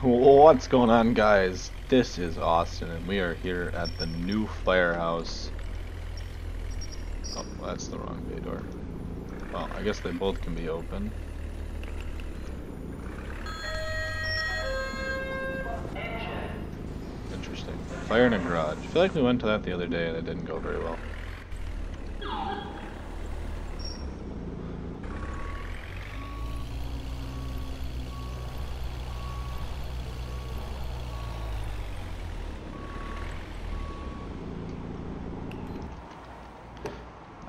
What's going on guys? This is Austin and we are here at the new firehouse. Oh, that's the wrong bay door. Well, I guess they both can be open. Interesting. Fire in a garage. I feel like we went to that the other day and it didn't go very well.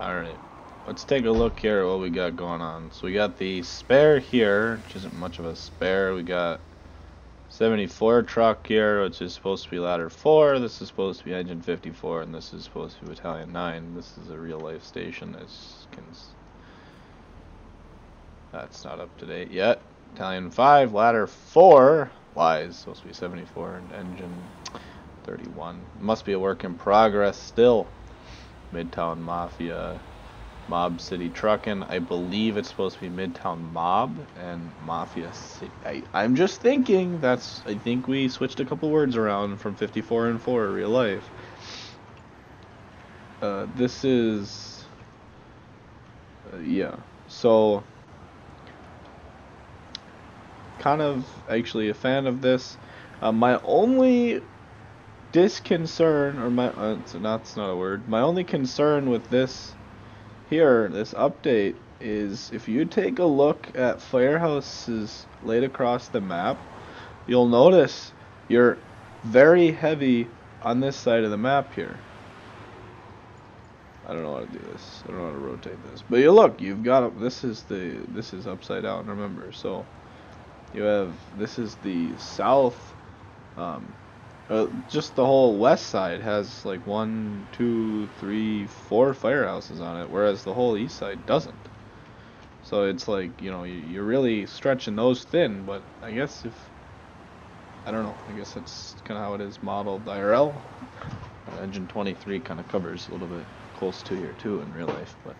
Alright, let's take a look here at what we got going on. So we got the spare here, which isn't much of a spare. We got 74 truck here, which is supposed to be ladder 4. This is supposed to be engine 54, and this is supposed to be battalion 9. This is a real life station. Can That's not up to date yet. Battalion 5, ladder 4. Lies, supposed to be 74, and engine 31. Must be a work in progress still. Midtown Mafia, Mob City Truckin'. I believe it's supposed to be Midtown Mob and Mafia City. I, I'm just thinking that's. I think we switched a couple words around from 54 and 4 real life. Uh, this is. Uh, yeah. So. Kind of actually a fan of this. Uh, my only disconcern, or my, uh, so that's not a word. My only concern with this here, this update, is if you take a look at firehouses laid across the map, you'll notice you're very heavy on this side of the map here. I don't know how to do this. I don't know how to rotate this. But you look, you've got this is the this is upside down. Remember, so you have this is the south um, uh, just the whole west side has like one, two, three, four firehouses on it, whereas the whole east side doesn't. So it's like you know you're really stretching those thin. But I guess if I don't know, I guess that's kind of how it is modeled IRL. Uh, engine 23 kind of covers a little bit close to here too in real life, but.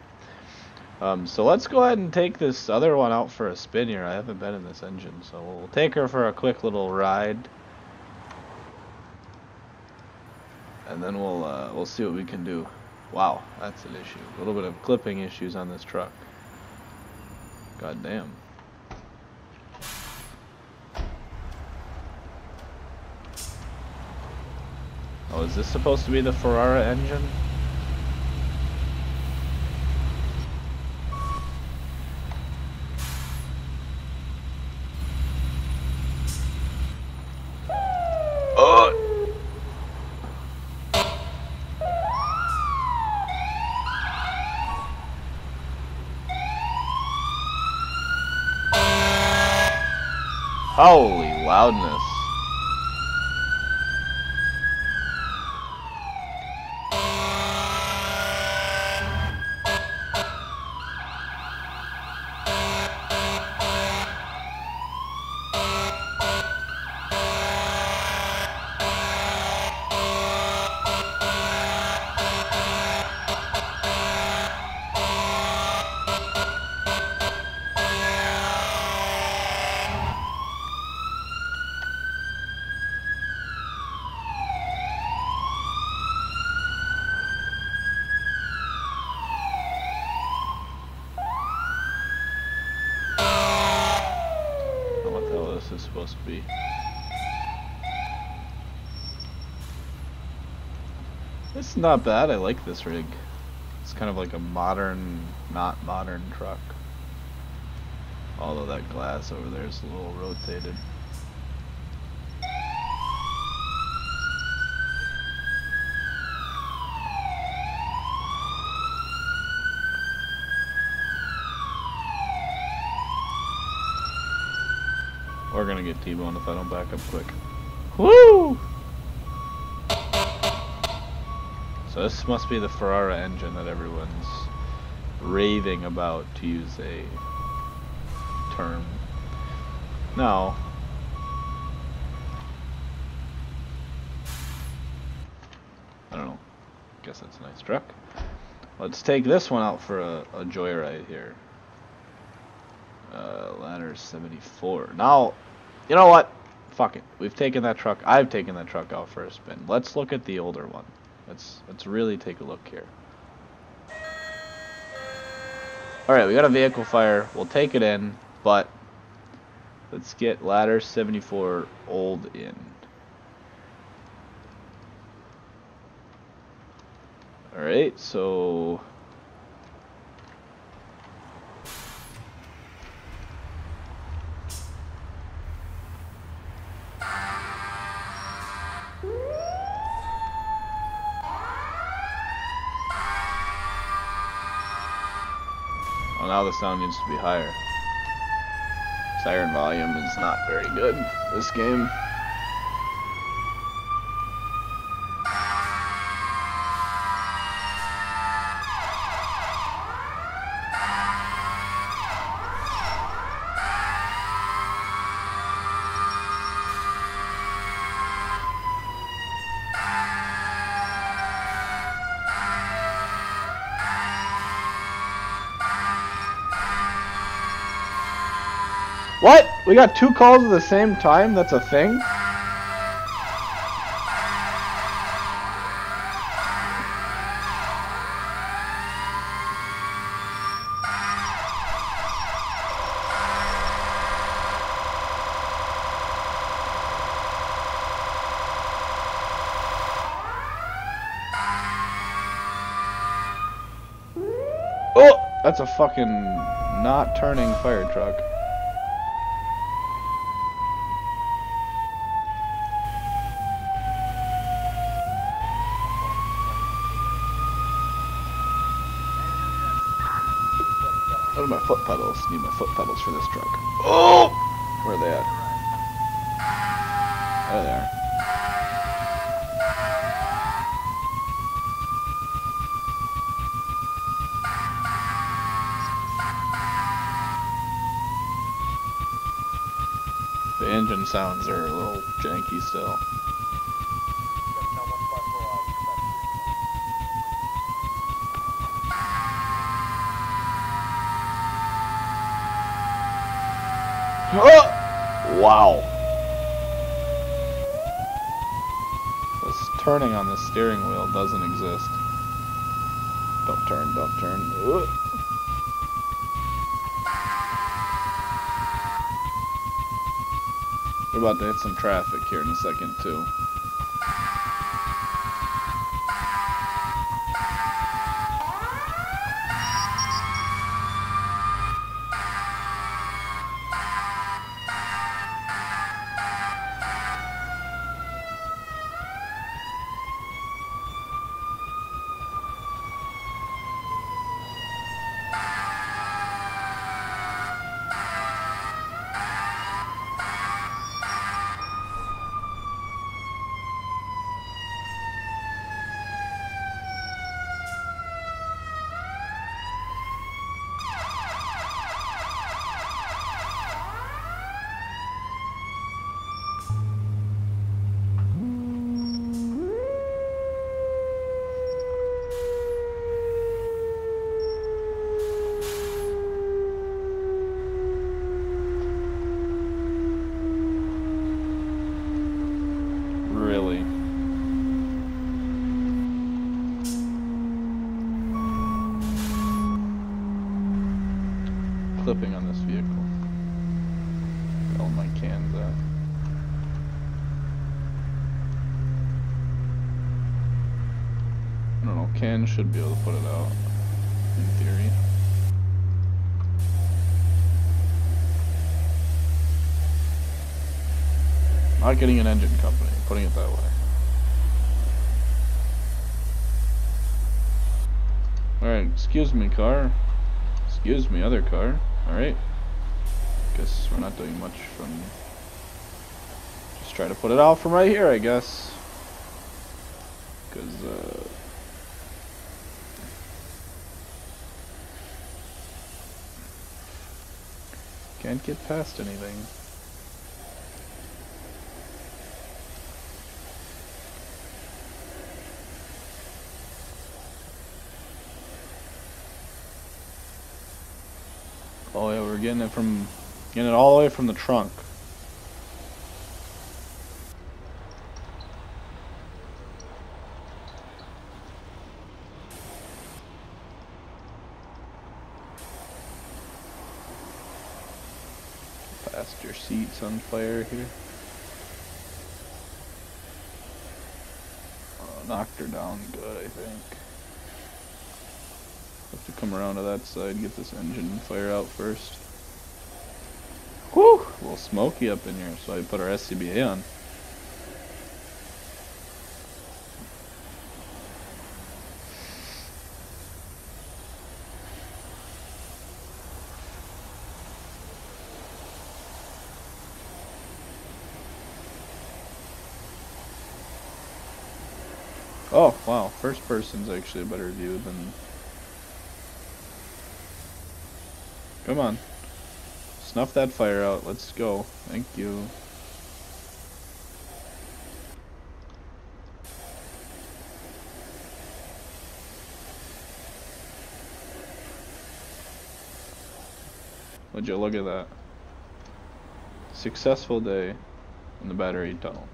Um, so let's go ahead and take this other one out for a spin here. I haven't been in this engine, so we'll take her for a quick little ride. And then we'll uh, we'll see what we can do. Wow, that's an issue. A little bit of clipping issues on this truck. God damn. Oh, is this supposed to be the Ferrara engine? Holy loudness. Supposed to be. It's not bad, I like this rig. It's kind of like a modern, not modern truck. Although that glass over there is a little rotated. Gonna get T-boned if I don't back up quick. Woo! So this must be the Ferrara engine that everyone's raving about, to use a term. Now, I don't know. Guess that's a nice truck. Let's take this one out for a, a joyride here. Uh, ladder 74. Now, you know what? fuck it. We've taken that truck. I've taken that truck out for a spin. Let's look at the older one. Let's let's really take a look here. All right, we got a vehicle fire. We'll take it in, but let's get ladder 74 old in. All right, so the sound needs to be higher. Siren volume is not very good this game. What? We got two calls at the same time? That's a thing? Oh! That's a fucking not turning fire truck. Are my foot pedals? Need my foot pedals for this truck. Oh! Where are they at? There they are. The engine sounds are a little janky still. Oh! Wow. This turning on the steering wheel doesn't exist. Don't turn, don't turn. Ugh. We're about to hit some traffic here in a second too. On this vehicle. All my cans at. I don't know, Ken should be able to put it out. In theory. Not getting an engine company, putting it that way. Alright, excuse me, car. Excuse me, other car. Alright. Guess we're not doing much from... Just try to put it out from right here, I guess. Because, uh... Can't get past anything. We're getting it from, getting it all the way from the trunk. Faster seats on fire here. Oh, knocked her down good, I think have to come around to that side, get this engine fire out first. A little smoky up in here, so I put our SCBA on. Oh, wow. First person's actually a better view than... Come on. Snuff that fire out. Let's go. Thank you. Would you look at that? Successful day in the battery tunnel.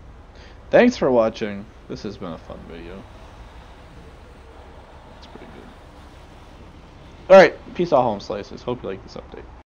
Thanks for watching. This has been a fun video. That's pretty good. Alright, peace out home slices. Hope you like this update.